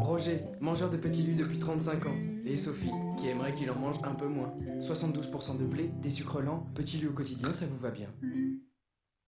Roger, mangeur de petits lus depuis 35 ans. Et Sophie, qui aimerait qu'il en mange un peu moins. 72% de blé, des sucres lents, petits lus au quotidien, ça vous va bien?